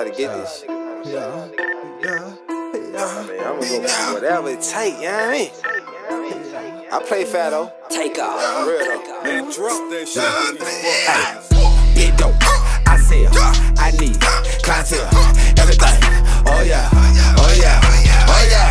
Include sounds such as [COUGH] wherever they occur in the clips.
show y'all niggas how to get this shit. Yeah, yeah, yeah. Man, I'm gonna go for whatever it take, you know what I mean? I play Fado. Take off. Real though. Man, drop that shit. Hey, big dope. I said, I need clientele, everything. Oh yeah, oh yeah, oh yeah. Oh, oh,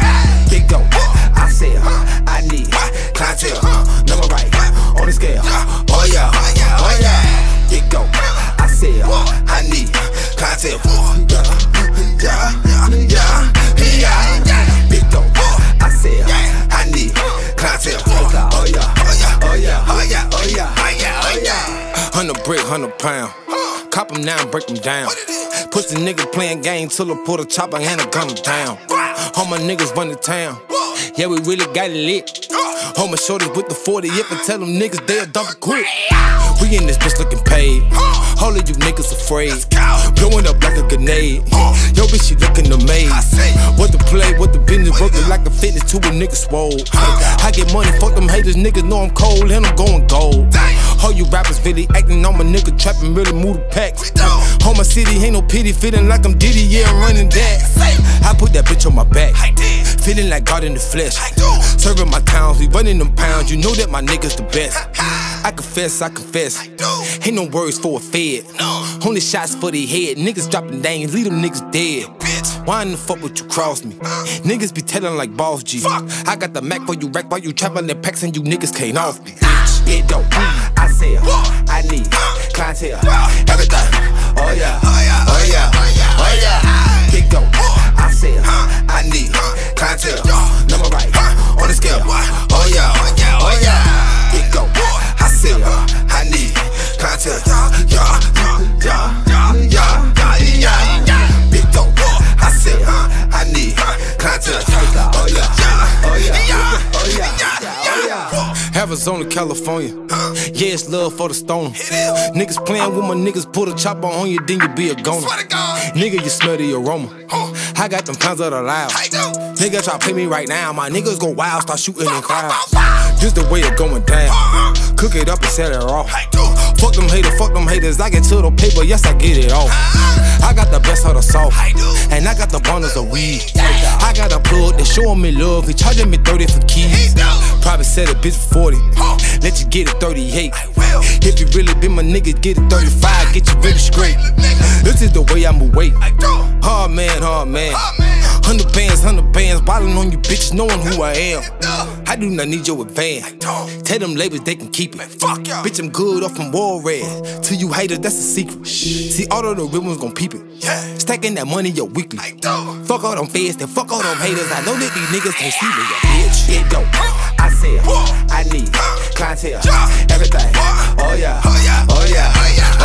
brick, hundred pound. Cop them now and break them down. Push the nigga playing game till I pull a chopper and a gun down. All my niggas run the town. Yeah, we really got it lit. All my shorties with the 40 if I tell them niggas they'll dump it quick. We in this bitch looking paid. All of you niggas afraid. Blowing up like a grenade. Yo, bitch, she looking amazed. Like a fitness to a nigga swole. I get money, fuck them haters, niggas know I'm cold and I'm going gold. All you rappers really acting on my nigga trapping, really move the packs. Home my city, ain't no pity, feeling like I'm Diddy, yeah, I'm running that. I put that bitch on my back, feeling like God in the flesh. Serving my towns, we running them pounds, you know that my niggas the best. I confess, I confess. Ain't no words for a fed. Only shots for the head. Niggas dropping names, leave them niggas dead. Why in the fuck would you cross me? Niggas be telling like boss G. I got the Mac for you, rack while you and packs and you niggas can't off me. Big dope. I said, I need clientele, everything. Oh yeah, oh yeah, oh yeah. Arizona, California. [GASPS] Yeah, it's love for the stoner. Niggas playing with my niggas, put a chopper on you, then you be a goner. Nigga, you smell the aroma. I got them pounds of the loud. Nigga try pay me right now, my niggas go wild, start shooting in crowds. Just the way it going down. Cook it up and set it raw. Fuck them haters, fuck them haters. I get to the paper, yes, I get it all. I got the best of the soul, and I got the bundles of weed. I got a plug that showing me love, he charging me 30 for keys. Probably said a bitch for 40, let you get it 38. If you really been my nigga, get it 35, get you really straight. This is the way I move weight. Hard man, hard man. Hundred bands, hundred bands, ballin' on you bitches, knowing who I am. I do not need your advance. Tell them labels they can keep it. Fuck y'all. Bitch, I'm good off from war red. To you haters, that's a secret. See, all of the real ones gon' peep it. Stacking that money, your weekly. Fuck all them fans and fuck all them haters. I know that these niggas can't see me, bitch. Big dope. I said, I need clientele, everything. Oh yeah, oh yeah, oh yeah.